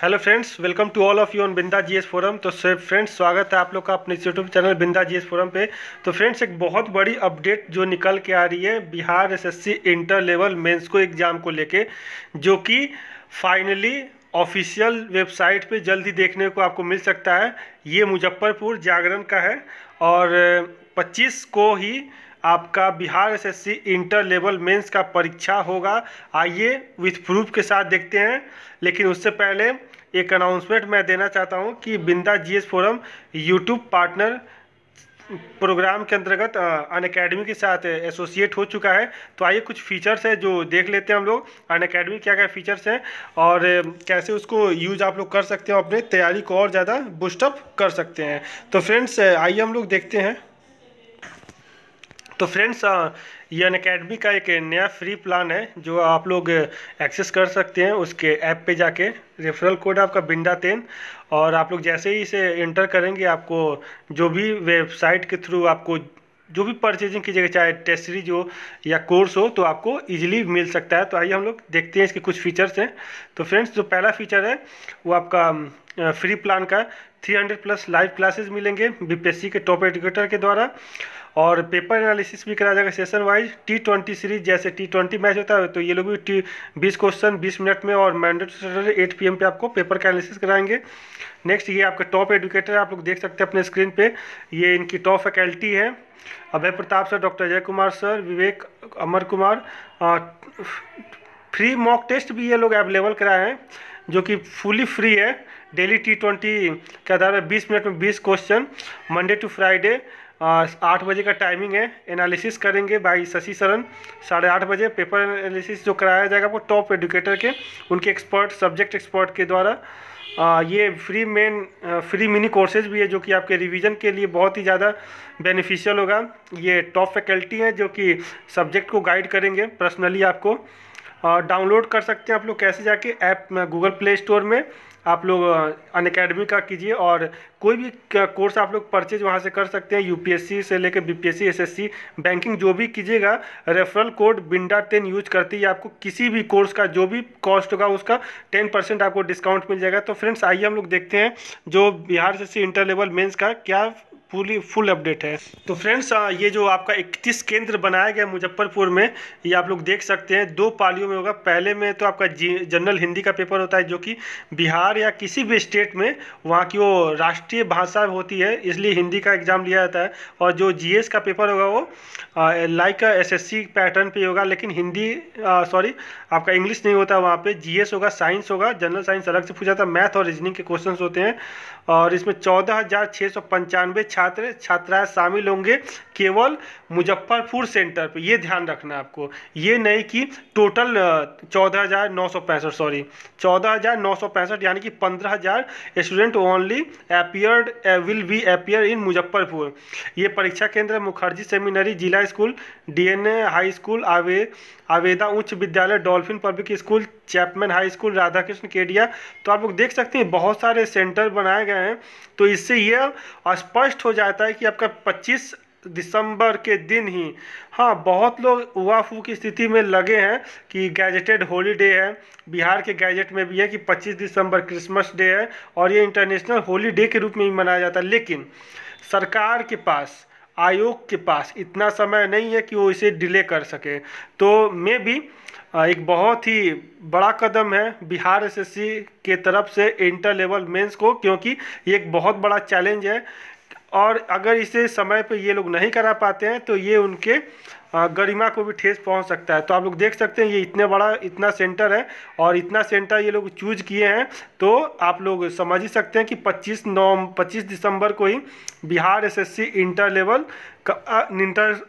Hello friends welcome to all of you on Binda GS forum तो sir friends स्वागत है आप लोग का अपने YouTube channel Binda GS forum पे। तो फ्रेंड्स एक बहुत बड़ी अपडेट जो निकल के आ रही है, Bihar SSC inter level mains को एग्ज़ाम को लेके, जो कि फाइनली ऑफिशियल वेबसाइट पे जल्दी देखने को आपको मिल सकता है। ये मुजफ्फरपुर जागरण का है और 25 को ही आपका Bihar SSC inter level mains का परीक्षा होगा। आइए विथ प्रूफ के साथ देखते हैं। लेकिन उससे पहले एक अनाउंसमेंट मैं देना चाहता हूँ कि Binda GS forum YouTube partner programme के अंतर्गत अन अकेडमी के साथ एसोसिएट हो चुका है। तो आइए कुछ फीचर्स है जो देख लेते हैं हम लोग। अन अकेडमी क्या क्या फीचर्स हैं और कैसे उसको यूज़ आप लोग कर सकते हो, अपने तैयारी को और ज़्यादा बूस्टअप कर सकते हैं। तो फ्रेंड्स आइए हम लोग देखते हैं। तो फ्रेंड्स ये अन अकेडमी का एक नया फ्री प्लान है, जो आप लोग एक्सेस कर सकते हैं उसके ऐप पे जाके। रेफरल कोड आपका बिंडा तेन और आप लोग जैसे ही इसे इंटर करेंगे, आपको जो भी वेबसाइट के थ्रू आपको जो भी परचेजिंग कीजिएगा चाहे टेस्ट सीरीज़ हो या कोर्स हो तो आपको इजीली मिल सकता है। तो आइए हम लोग देखते हैं इसके कुछ फीचर्स हैं। तो फ्रेंड्स जो पहला फीचर है, वो आपका फ्री प्लान का 300 प्लस लाइव क्लासेस मिलेंगे बीपीएससी के टॉप एजुकेटर के द्वारा। और पेपर एनालिसिस भी कराया जाएगा session wise T twenty series जैसे टी ट्वेंटी मैच होता है तो ये लोग भी टी बीस क्वेश्चन बीस मिनट में और मैंडेटरी एट पी पे आपको पेपर का एनालिसिस कराएँगे। नेक्स्ट ये आपका टॉप एडुकेटर आप लोग देख सकते हैं अपने स्क्रीन पे। ये इनकी टॉप फैकल्टी है। Abhay Pratap sir doctor Ajay Kumar sir Vivek Amar Kumar free mock test भी ये लोग अवेलेबल कराए हैं, जो कि फुली फ्री है। डेली टी ट्वेंटी के आधार पर बीस मिनट में बीस क्वेश्चन मंडे टू फ्राइडे आठ बजे का टाइमिंग है। एनालिसिस करेंगे बाई शशि शरण। साढ़े आठ बजे पेपर एनालिसिस जो कराया जाएगा वो टॉप एडुकेटर के उनके एक्सपर्ट सब्जेक्ट एक्सपर्ट के द्वारा। आ, ये free main free mini courses भी है जो कि आपके रिवीजन के लिए बहुत ही ज़्यादा बेनिफिशियल होगा। ये टॉप फैकल्टी हैं जो कि सब्जेक्ट को गाइड करेंगे पर्सनली आपको। डाउनलोड कर सकते हैं आप लोग कैसे जाके ऐप गूगल प्ले स्टोर में। आप लोग अन अकेडमी का कीजिए और कोई भी कोर्स आप लोग परचेज वहाँ से कर सकते हैं यूपीएससी से लेकर बीपीएससी एसएससी बैंकिंग जो भी कीजिएगा referral code Binda ten use करते ही आपको, किसी भी कोर्स का जो भी कॉस्ट होगा उसका टेन परसेंट आपको डिस्काउंट मिल जाएगा। तो फ्रेंड्स आइए हम लोग देखते हैं जो बिहार से सी इंटर लेवल मेन्स का क्या पूरी फुल अपडेट है। तो फ्रेंड्स ये जो आपका 31 केंद्र बनाया गया मुजफ्फरपुर में, ये आप लोग देख सकते हैं, दो पालियों में होगा। पहले में तो आपका जनरल हिंदी का पेपर होता है, जो कि बिहार या किसी भी स्टेट में वहाँ की वो राष्ट्रीय भाषा होती है, इसलिए हिंदी का एग्ज़ाम लिया जाता है। और जो जीएस का पेपर होगा वो लाइक एस एस पैटर्न पर होगा, लेकिन हिंदी सॉरी आपका इंग्लिश नहीं होता वहाँ पर जी होगा साइंस होगा जनरल साइंस अलग से पूछा था मैथ और रीजनिंग के क्वेश्चन होते हैं। और इसमें चौदह हज़ार सौ छात्र छात्राएँ शामिल होंगे केवल मुजफ्फरपुर सेंटर पे। ये ध्यान रखना आपको। ये नहीं कि टोटल चौदह हज़ार नौ सौ पैंसठ, सॉरी, चौदह हज़ार नौ सौ पैंसठ, यानी कि पंद्रह हज़ार student only appeared will be appear in Muzaffarpur. ये परीक्षा केंद्र मुखर्जी सेमिनरी, जिला स्कूल, डीएनए हाई स्कूल, आवे, आवेदा उच्च विद्यालय, dolphin public school, Chapman high school, Radhakrishna Kedia. तो आप लोग देख सकते हैं, बहुत सारे सेंटर बनाए गए हैं। तो इससे यह स्पष्ट हो जाता है कि आपका 25 दिसंबर के दिन ही हाँ बहुत लोग उवाफू की स्थिति में लगे हैं कि गैजेटेड हॉलीडे है। बिहार के गैजेट में भी है कि 25 दिसंबर क्रिसमस डे है और ये इंटरनेशनल हॉलीडे के रूप में भी मनाया जाता है। लेकिन सरकार के पास, आयोग के पास इतना समय नहीं है कि वो इसे डिले कर सके। तो मे भी एक बहुत ही बड़ा कदम है बिहार एसएससी के तरफ़ से इंटर लेवल मेंस को, क्योंकि ये एक बहुत बड़ा चैलेंज है और अगर इसे समय पे ये लोग नहीं करा पाते हैं तो ये उनके गरिमा को भी ठेस पहुँच सकता है। तो आप लोग देख सकते हैं, ये इतने बड़ा, इतना सेंटर है और इतना सेंटर ये लोग चूज़ किए हैं तो आप लोग समझ ही सकते हैं कि 25 नवम 25 दिसंबर को ही बिहार एसएससी इंटर लेवल का इंटर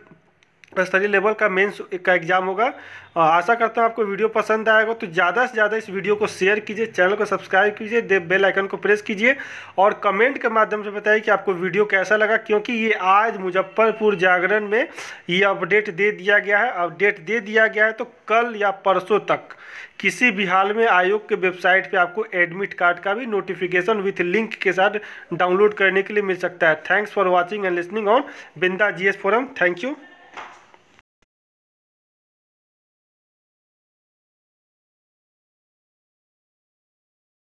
स्तरीय लेवल का मेंस का एग्ज़ाम होगा। आशा करता हूँ आपको वीडियो पसंद आएगा तो ज़्यादा से ज़्यादा इस वीडियो को शेयर कीजिए, चैनल को सब्सक्राइब कीजिए बेल आइकन को प्रेस कीजिए और कमेंट के माध्यम से बताइए कि आपको वीडियो कैसा लगा, क्योंकि ये आज मुजफ्फरपुर जागरण में ये अपडेट दे दिया गया है। अपडेट दे दिया गया है तो कल या परसों तक किसी भी हाल में आयोग के वेबसाइट पे आपको एडमिट कार्ड का भी नोटिफिकेशन विथ लिंक के साथ डाउनलोड करने के लिए मिल सकता है। Thanks for watching and listening on. Binda GS forum. Thank you.